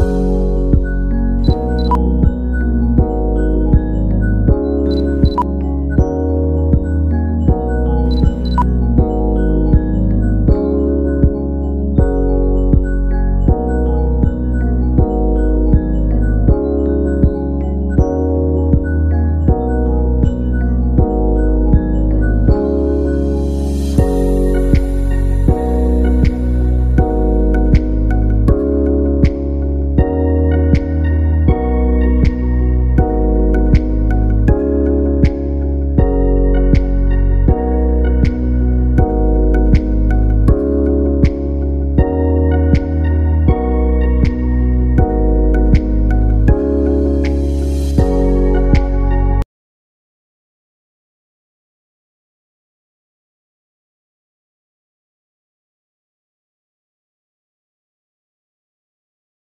you.